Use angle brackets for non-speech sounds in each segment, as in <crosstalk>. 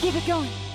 Let's keep it going.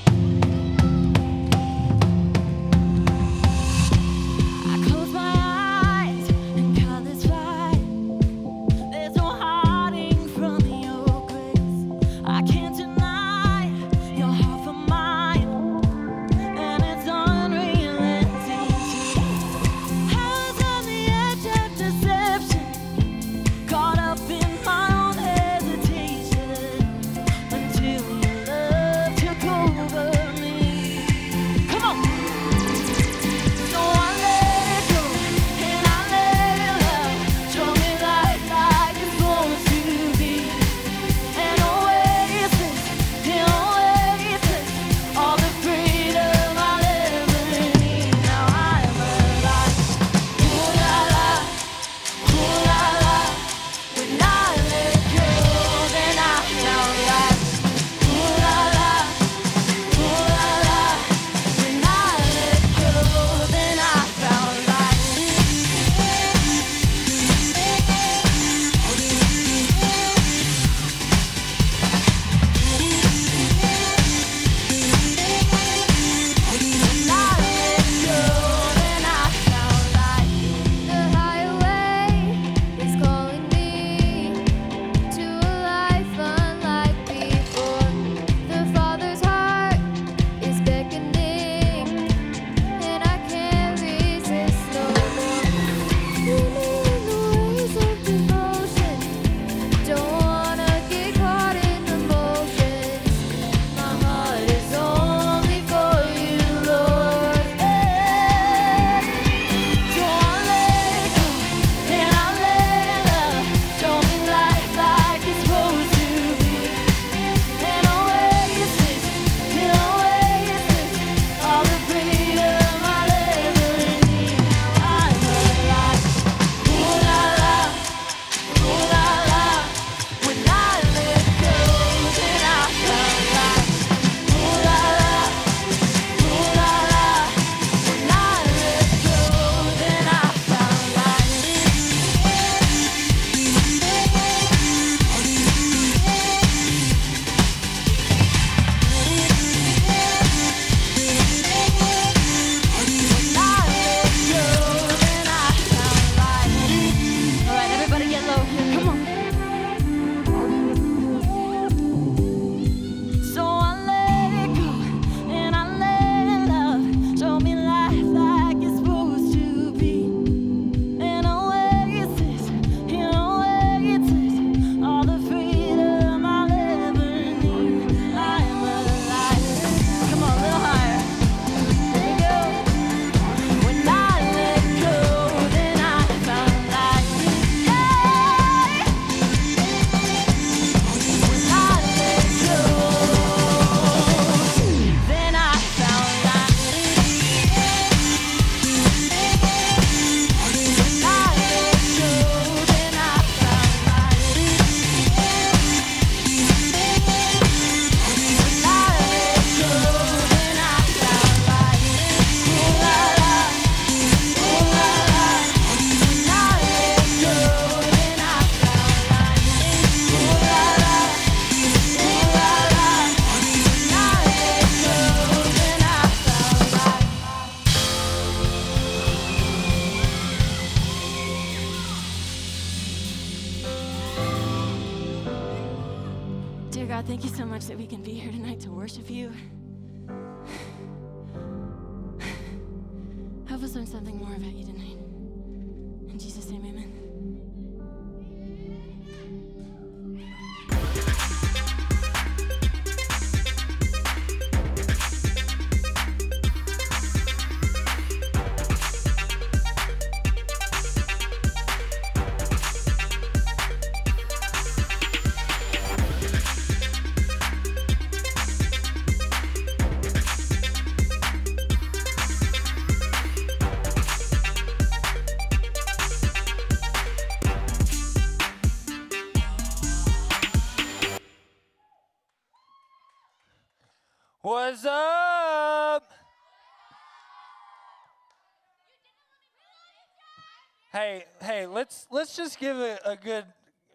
Hey, hey, let's let's just give a, a good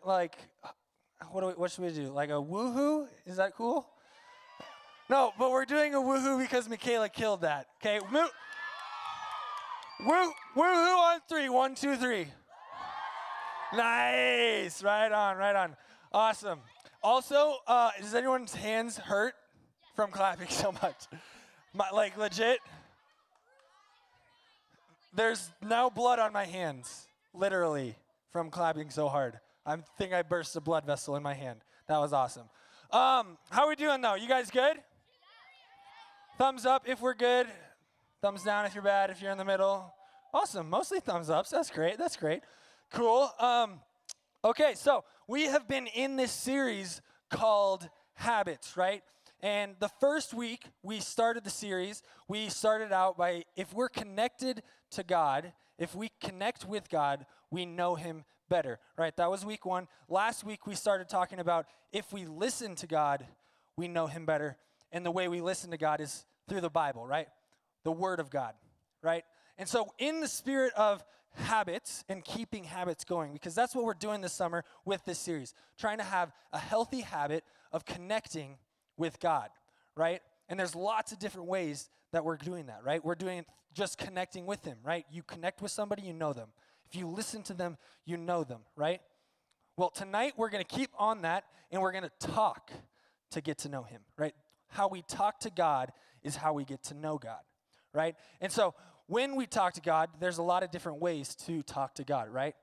like what do we, what should we do? Like a woohoo? Is that cool? No, but we're doing a woohoo because Michaela killed that. Okay, Mo- woo woohoo on three. One, two, three. Nice. Right on. Right on. Awesome. Also, uh, does anyone's hands hurt from clapping <laughs> so much? My, like legit. There's now blood on my hands, literally, from clapping so hard. I think I burst a blood vessel in my hand. That was awesome. Um, how are we doing though? You guys good? Thumbs up if we're good. Thumbs down if you're bad. If you're in the middle. Awesome. Mostly thumbs ups. That's great. That's great. Cool. Um, okay, so we have been in this series called Habits, right? And the first week we started the series, we started out by if we're connected to God, if we connect with God, we know Him better, right? That was week one. Last week we started talking about if we listen to God, we know Him better. And the way we listen to God is through the Bible, right? The Word of God, right? And so, in the spirit of habits and keeping habits going, because that's what we're doing this summer with this series, trying to have a healthy habit of connecting with God, right? And there's lots of different ways that we're doing that, right? We're doing just connecting with Him, right? You connect with somebody, you know them. If you listen to them, you know them, right? Well, tonight we're going to keep on that and we're going to talk to get to know Him, right? How we talk to God is how we get to know God, right? And so when we talk to God, there's a lot of different ways to talk to God, right?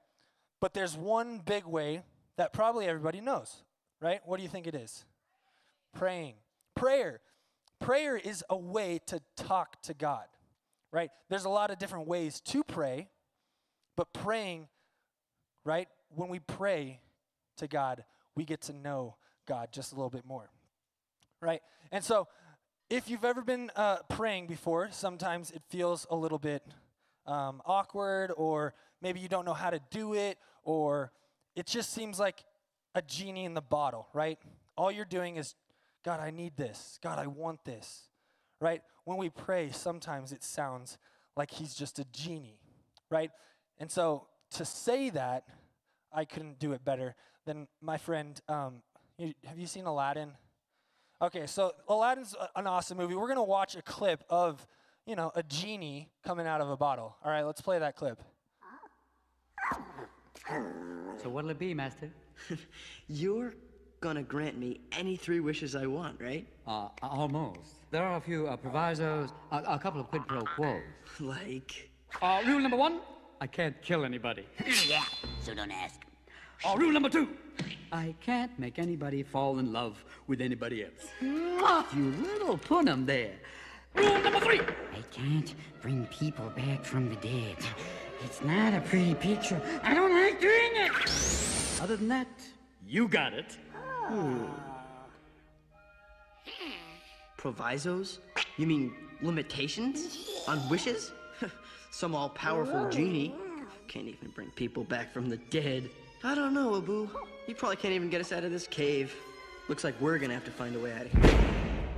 But there's one big way that probably everybody knows, right? What do you think it is? Praying. Prayer. Prayer is a way to talk to God, right? There's a lot of different ways to pray, but praying, right? When we pray to God, we get to know God just a little bit more, right? And so, if you've ever been uh, praying before, sometimes it feels a little bit um, awkward, or maybe you don't know how to do it, or it just seems like a genie in the bottle, right? All you're doing is, God, I need this. God, I want this, right? When we pray, sometimes it sounds like He's just a genie, right? And so to say that, I couldn't do it better than my friend. Um, you, have you seen Aladdin? Okay, so Aladdin's a- an awesome movie. We're gonna watch a clip of, you know, a genie coming out of a bottle. All right, let's play that clip. So what'll it be, Master? <laughs> You're gonna grant me any three wishes I want, right? Uh, almost. There are a few uh, provisos, a, a couple of quid pro quos. <laughs> Like, Uh, rule number one, I can't kill anybody. <laughs> yeah, so don't ask. Uh, rule number two, I can't make anybody fall in love with anybody else. Mwah, you little punim there. Rule number three, I can't bring people back from the dead. It's not a pretty picture. I don't like doing it. other than that, you got it. Provisos? You mean limitations? On wishes? <laughs> Some all powerful genie. Can't even bring people back from the dead. I don't know, Abu. You probably can't even get us out of this cave. Looks like we're gonna have to find a way out of here.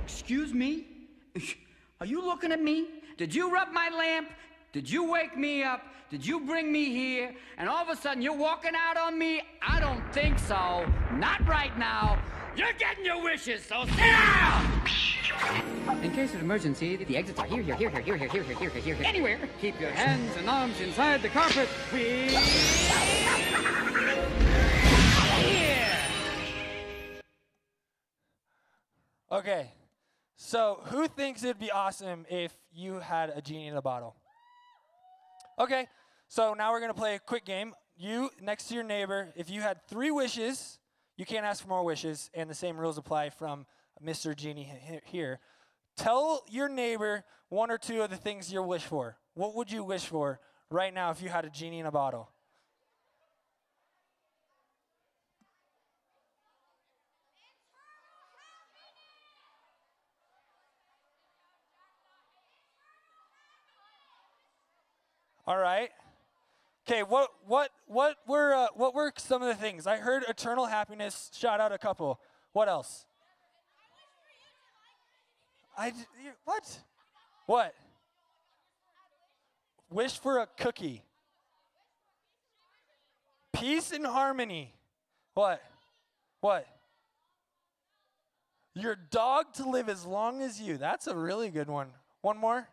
Excuse me? <laughs> Are you looking at me? Did you rub my lamp? Did you wake me up? Did you bring me here? And all of a sudden you're walking out on me? I don't think so. Not right now. You're getting your wishes, so sit down! In case of emergency, the exits are here, here, here, here, here, here, here, here, here, here, here. Anywhere. Keep your hands and arms inside the carpet. We here. Okay. So, who thinks it'd be awesome if you had a genie in a bottle? Okay. So, now we're going to play a quick game. You, next to your neighbor, if you had three wishes, you can't ask for more wishes, and the same rules apply from Mr. Genie here. Tell your neighbor one or two of the things you wish for. What would you wish for right now if you had a genie in a bottle? All right. Okay, what what what were uh, what were some of the things? I heard eternal happiness. Shout out a couple. What else? I you- what? What? Wish for a cookie. Peace and harmony. What? What? Your dog to live as long as you. That's a really good one. One more.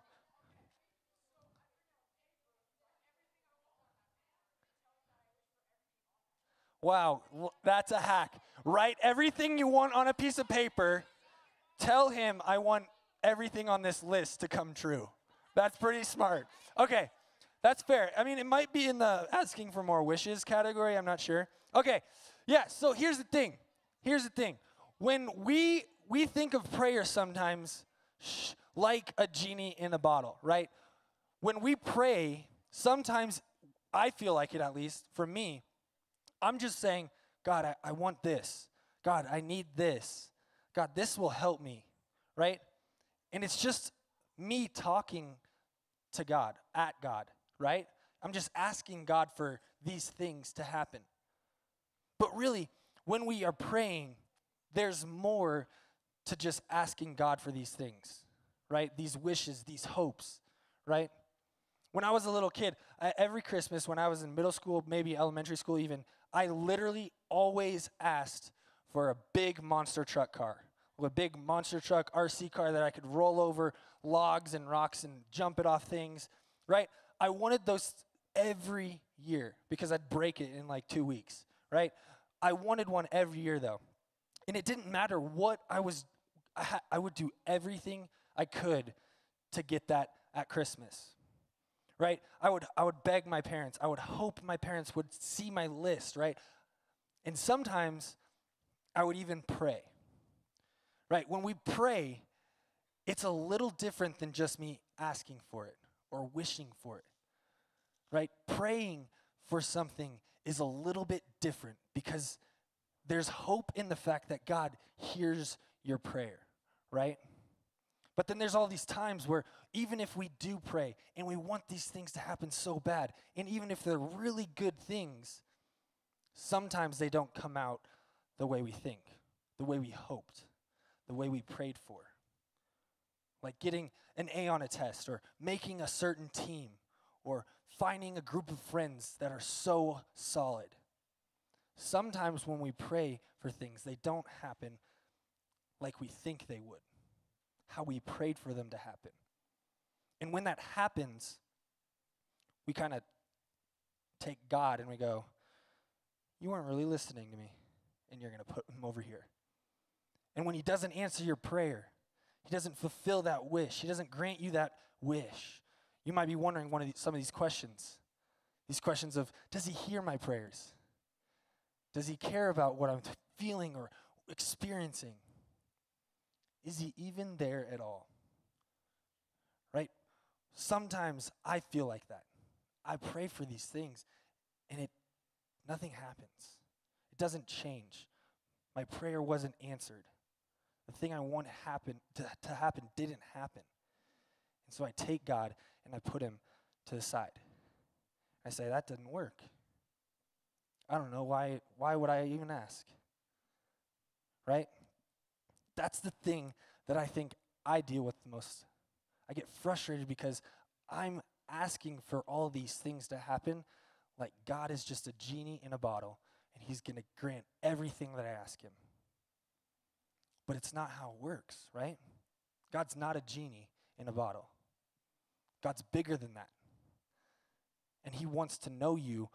Wow, that's a hack. Write everything you want on a piece of paper. Tell him I want everything on this list to come true. That's pretty smart. Okay, that's fair. I mean, it might be in the asking for more wishes category. I'm not sure. Okay, yeah. So here's the thing. Here's the thing. When we we think of prayer sometimes like a genie in a bottle, right? When we pray, sometimes I feel like it at least for me. I'm just saying, God, I, I want this. God, I need this. God, this will help me, right? And it's just me talking to God, at God, right? I'm just asking God for these things to happen. But really, when we are praying, there's more to just asking God for these things, right? These wishes, these hopes, right? When I was a little kid, I, every Christmas, when I was in middle school, maybe elementary school even, I literally always asked for a big monster truck car, a big monster truck RC car that I could roll over logs and rocks and jump it off things, right? I wanted those every year because I'd break it in like two weeks, right? I wanted one every year though. And it didn't matter what I was, I, ha- I would do everything I could to get that at Christmas right i would i would beg my parents i would hope my parents would see my list right and sometimes i would even pray. Right? When we pray it's a little different than just me asking for it or wishing for it. Right? Praying for something is a little bit different because there's hope in the fact that god hears your prayer right? But then there's all these times where even if we do pray and we want these things to happen so bad, and even if they're really good things, sometimes they don't come out the way we think, the way we hoped, the way we prayed for. Like getting an A on a test, or making a certain team, or finding a group of friends that are so solid. Sometimes when we pray for things, they don't happen like we think they would how we prayed for them to happen. And when that happens, we kind of take God and we go, You weren't really listening to me, and you're going to put him over here. And when he doesn't answer your prayer, he doesn't fulfill that wish, he doesn't grant you that wish. You might be wondering one of these, some of these questions. These questions of Does he hear my prayers? Does he care about what I'm feeling or experiencing? Is he even there at all? Right? Sometimes I feel like that. I pray for these things and it nothing happens. It doesn't change. My prayer wasn't answered. The thing I want to happen to, to happen didn't happen. And so I take God and I put him to the side. I say that didn't work. I don't know why why would I even ask? Right? That's the thing that I think I deal with the most. I get frustrated because I'm asking for all these things to happen like God is just a genie in a bottle and he's going to grant everything that I ask him. But it's not how it works, right? God's not a genie in a bottle. God's bigger than that. And he wants to know you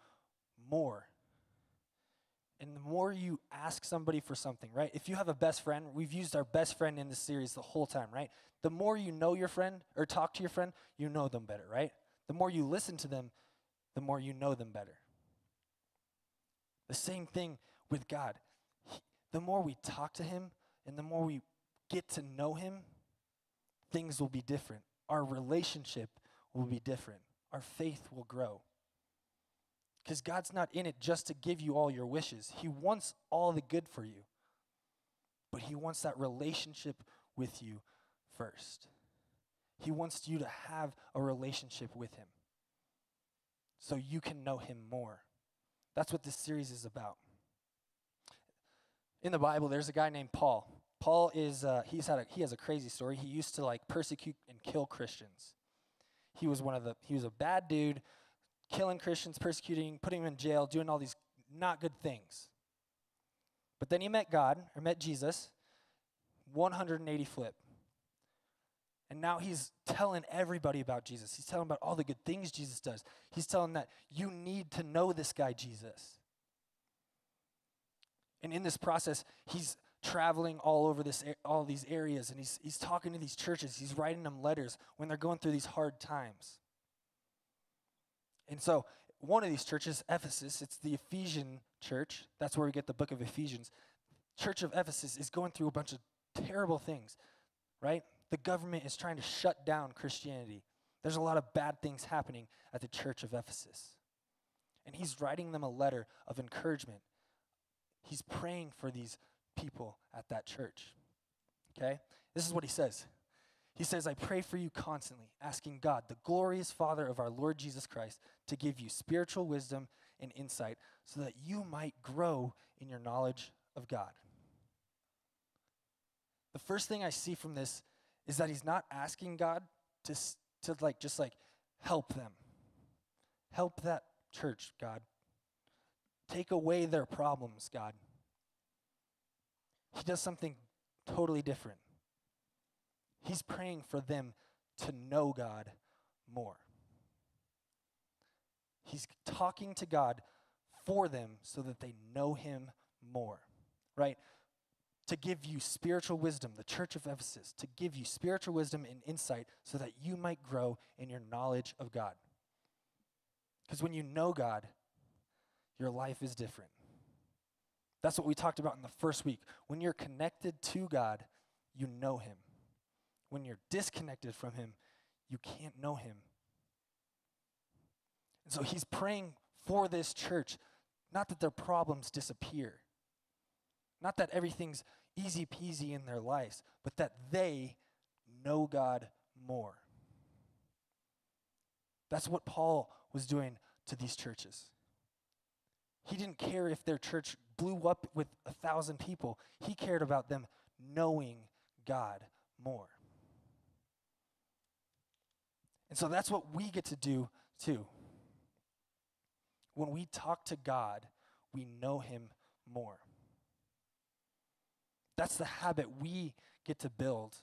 more. And the more you ask somebody for something, right? If you have a best friend, we've used our best friend in this series the whole time, right? The more you know your friend or talk to your friend, you know them better, right? The more you listen to them, the more you know them better. The same thing with God. He- the more we talk to Him and the more we get to know Him, things will be different. Our relationship will be different. Our faith will grow. Because God's not in it just to give you all your wishes, He wants all the good for you. But He wants that relationship with you first. He wants you to have a relationship with Him so you can know Him more. That's what this series is about. In the Bible, there's a guy named Paul. Paul is uh, he's had a, he has a crazy story. He used to like persecute and kill Christians. He was one of the he was a bad dude, killing Christians, persecuting, putting them in jail, doing all these not good things. But then he met God or met Jesus, 180 flip. And now he's telling everybody about Jesus. He's telling about all the good things Jesus does. He's telling that you need to know this guy, Jesus. And in this process, he's traveling all over this all these areas and he's he's talking to these churches. He's writing them letters when they're going through these hard times. And so, one of these churches, Ephesus, it's the Ephesian church. That's where we get the book of Ephesians. Church of Ephesus is going through a bunch of terrible things, right? The government is trying to shut down Christianity. There's a lot of bad things happening at the church of Ephesus. And he's writing them a letter of encouragement. He's praying for these people at that church. Okay? This is what he says. He says, I pray for you constantly, asking God, the glorious Father of our Lord Jesus Christ, to give you spiritual wisdom and insight so that you might grow in your knowledge of God. The first thing I see from this is that he's not asking God to, to like just like help them. Help that church, God. Take away their problems, God. He does something totally different. He's praying for them to know God more. He's talking to God for them so that they know Him more, right? To give you spiritual wisdom, the church of Ephesus, to give you spiritual wisdom and insight so that you might grow in your knowledge of God. Because when you know God, your life is different. That's what we talked about in the first week. When you're connected to God, you know Him. When you're disconnected from Him, you can't know Him. And so He's praying for this church, not that their problems disappear, not that everything's easy peasy in their lives, but that they know God more. That's what Paul was doing to these churches. He didn't care if their church blew up with a thousand people. He cared about them knowing God more. And so that's what we get to do too. When we talk to God, we know Him more. That's the habit we get to build.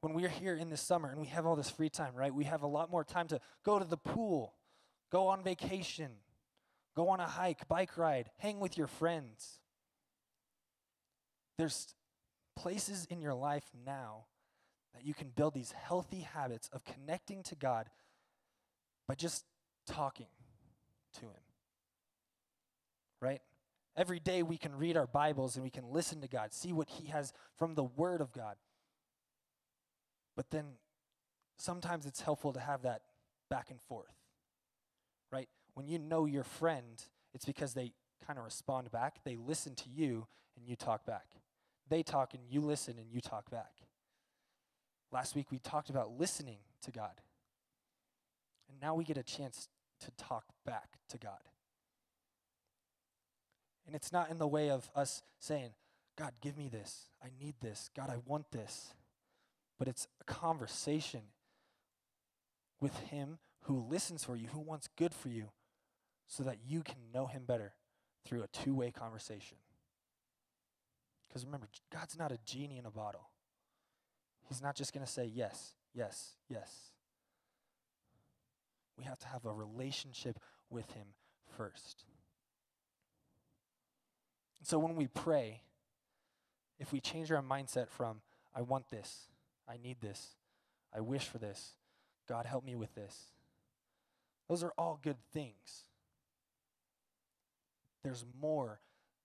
When we're here in the summer and we have all this free time, right? We have a lot more time to go to the pool, go on vacation, go on a hike, bike ride, hang with your friends. There's places in your life now that you can build these healthy habits of connecting to God by just talking to Him. Right? Every day we can read our Bibles and we can listen to God, see what He has from the Word of God. But then sometimes it's helpful to have that back and forth. Right? When you know your friend, it's because they kind of respond back. They listen to you and you talk back. They talk and you listen and you talk back. Last week we talked about listening to God. And now we get a chance to talk back to God. And it's not in the way of us saying, God, give me this. I need this. God, I want this. But it's a conversation with Him who listens for you, who wants good for you, so that you can know Him better through a two way conversation. Because remember, God's not a genie in a bottle. He's not just going to say yes, yes, yes. We have to have a relationship with Him first. So when we pray, if we change our mindset from, I want this, I need this, I wish for this, God help me with this, those are all good things. There's more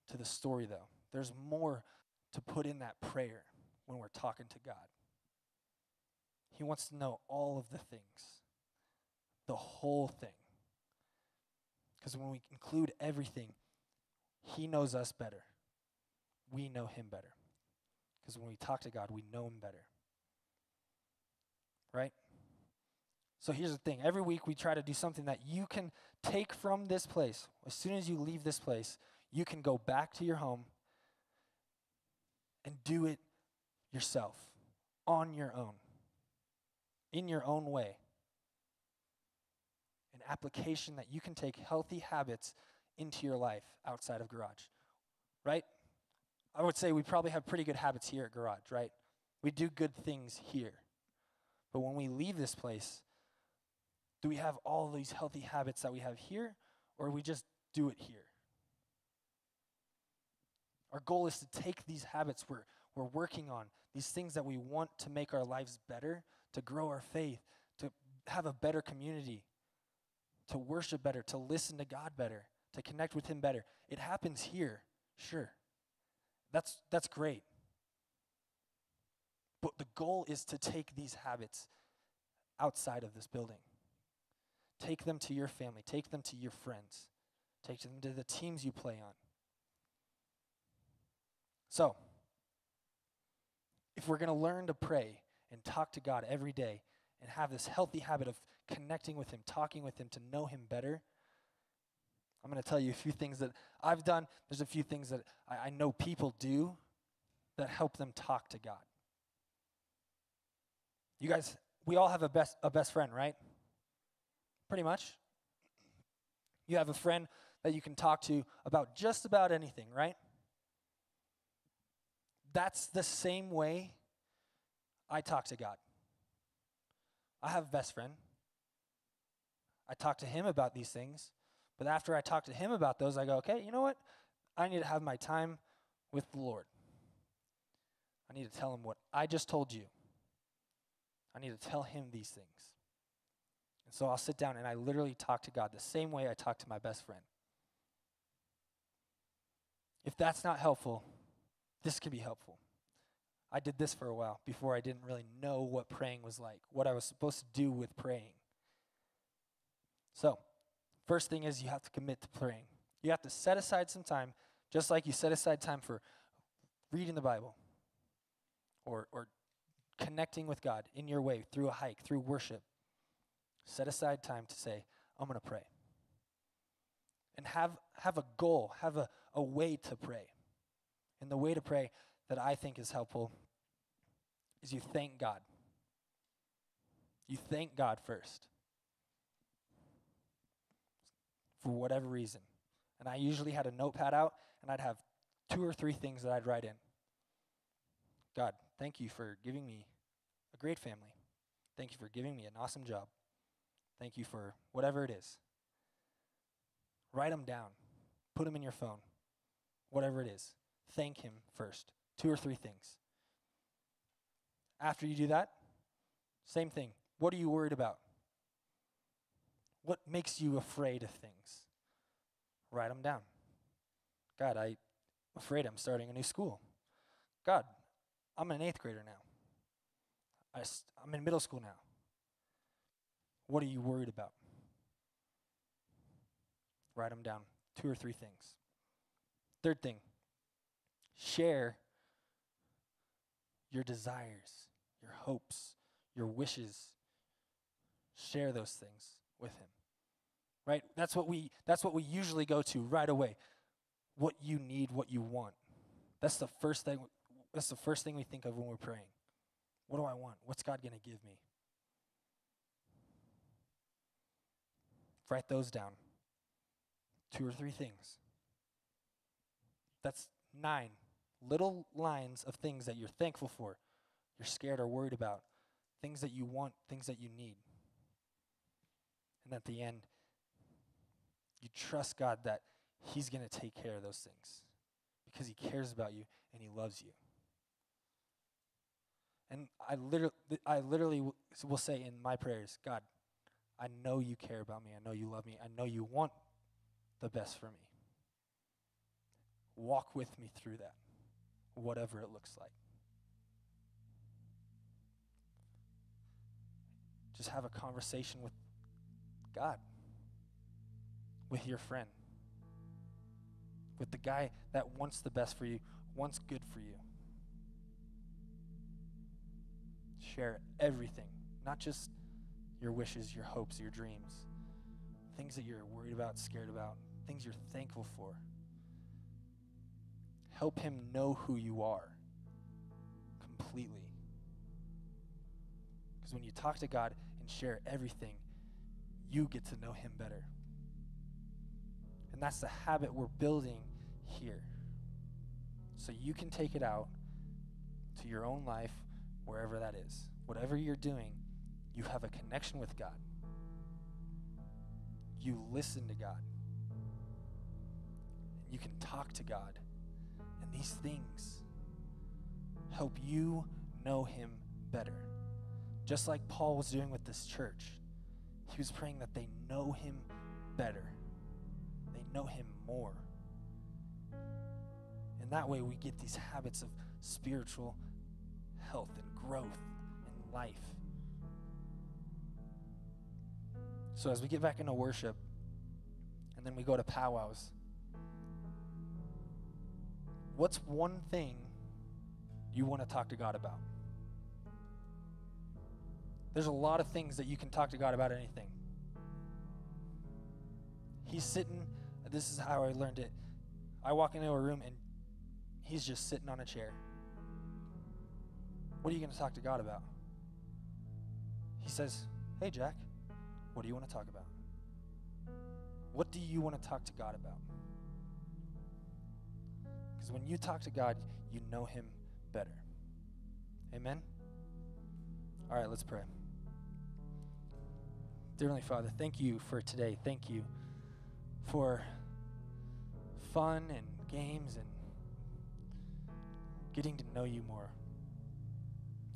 to the story, though. There's more to put in that prayer when we're talking to God. He wants to know all of the things, the whole thing. Because when we include everything, He knows us better. We know Him better. Because when we talk to God, we know Him better. Right? So here's the thing every week we try to do something that you can take from this place. As soon as you leave this place, you can go back to your home and do it yourself on your own, in your own way. An application that you can take healthy habits into your life outside of Garage, right? I would say we probably have pretty good habits here at Garage, right? We do good things here. But when we leave this place, do we have all these healthy habits that we have here, or we just do it here? Our goal is to take these habits we're, we're working on, these things that we want to make our lives better, to grow our faith, to have a better community, to worship better, to listen to God better, to connect with Him better. It happens here, sure. That's, that's great. But the goal is to take these habits outside of this building. Take them to your family, take them to your friends, take them to the teams you play on. So, if we're going to learn to pray and talk to God every day and have this healthy habit of connecting with Him, talking with Him to know Him better, I'm going to tell you a few things that I've done. There's a few things that I, I know people do that help them talk to God. You guys, we all have a best, a best friend, right? Pretty much. You have a friend that you can talk to about just about anything, right? That's the same way I talk to God. I have a best friend. I talk to him about these things. But after I talk to him about those, I go, okay, you know what? I need to have my time with the Lord. I need to tell him what I just told you. I need to tell him these things. And so I'll sit down and I literally talk to God the same way I talk to my best friend. If that's not helpful, this can be helpful. I did this for a while before I didn't really know what praying was like, what I was supposed to do with praying. So, first thing is you have to commit to praying. You have to set aside some time, just like you set aside time for reading the Bible or, or connecting with God in your way through a hike, through worship. Set aside time to say, I'm going to pray. And have, have a goal, have a, a way to pray. And the way to pray that I think is helpful is you thank God. You thank God first for whatever reason. And I usually had a notepad out and I'd have two or three things that I'd write in. God, thank you for giving me a great family. Thank you for giving me an awesome job. Thank you for whatever it is. Write them down. Put them in your phone. Whatever it is. Thank Him first. Two or three things. After you do that, same thing. What are you worried about? What makes you afraid of things? Write them down. God, I'm afraid I'm starting a new school. God, I'm an eighth grader now. I st- I'm in middle school now. What are you worried about? Write them down. Two or three things. Third thing, share your desires, your hopes, your wishes. Share those things with him. Right? That's what we that's what we usually go to right away. What you need, what you want. That's the first thing that's the first thing we think of when we're praying. What do I want? What's God going to give me? Write those down. Two or three things. That's nine little lines of things that you're thankful for, you're scared or worried about, things that you want, things that you need. And at the end, you trust God that He's going to take care of those things because he cares about you and he loves you. And I literally, I literally will say in my prayers, God, I know you care about me. I know you love me. I know you want the best for me. Walk with me through that, whatever it looks like. Just have a conversation with God, with your friend, with the guy that wants the best for you, wants good for you. Share everything, not just your wishes, your hopes, your dreams, things that you're worried about, scared about, things you're thankful for. Help him know who you are completely. Because when you talk to God and share everything, you get to know him better. And that's the habit we're building here. So you can take it out to your own life, wherever that is. Whatever you're doing, you have a connection with God. You listen to God. You can talk to God. And these things help you know Him better. Just like Paul was doing with this church, he was praying that they know Him better, know Him more. And that way we get these habits of spiritual health and growth in life. So as we get back into worship, and then we go to powwows, what's one thing you want to talk to God about? There's a lot of things that you can talk to God about anything. He's sitting, this is how I learned it. I walk into a room and he's just sitting on a chair. What are you going to talk to God about? He says, Hey, Jack, what do you want to talk about? What do you want to talk to God about? Because when you talk to God, you know Him better. Amen? All right, let's pray. Dear Father, thank you for today. Thank you for fun and games and getting to know you more.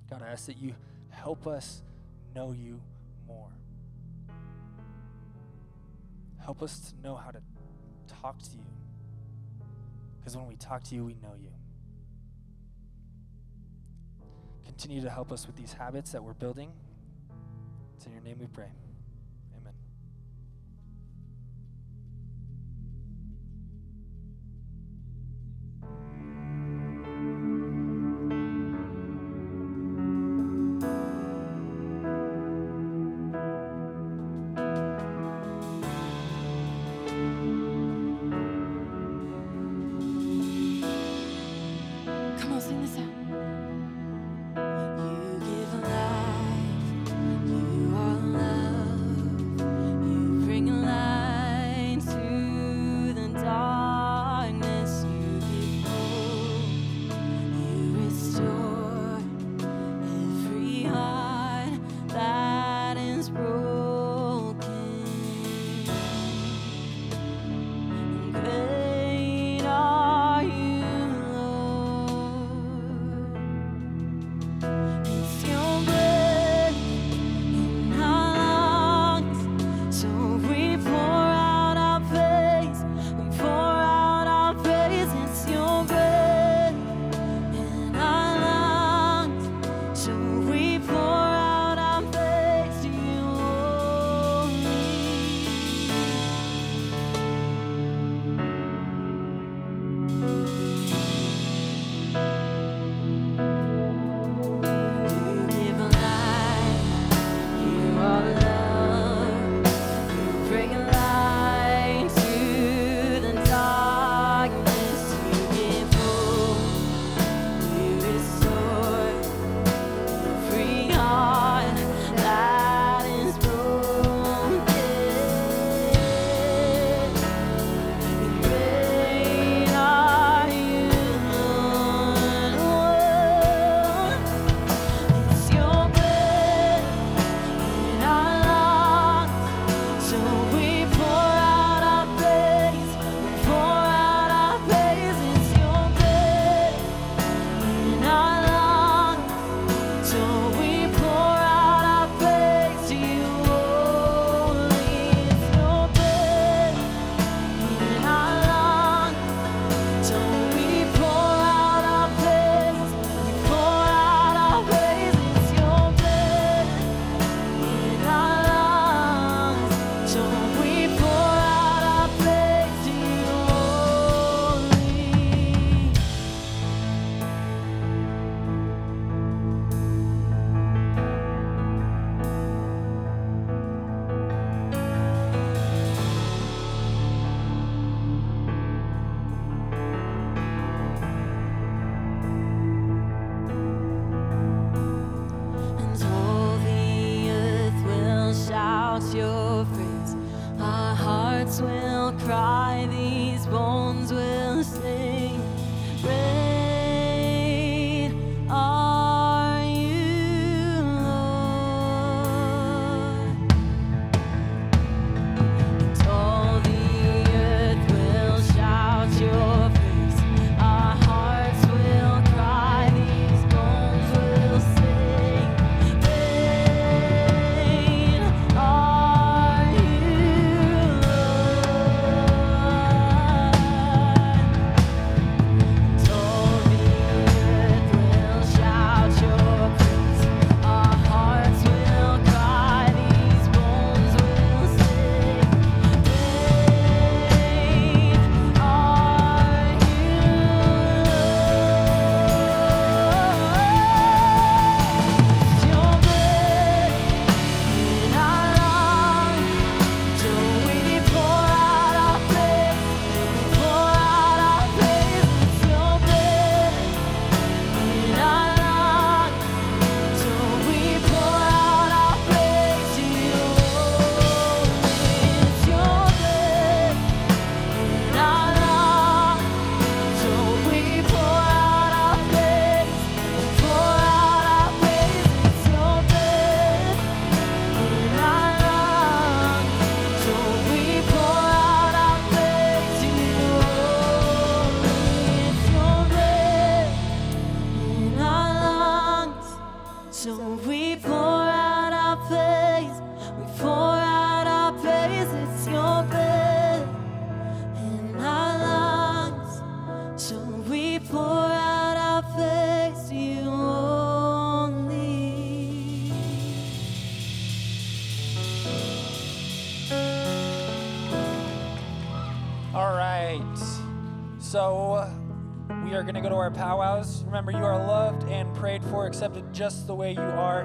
God, I ask that you help us know you more. Help us to know how to talk to you. Because when we talk to you, we know you. Continue to help us with these habits that we're building. It's in your name we pray. our powwows. Remember, you are loved and prayed for, accepted just the way you are.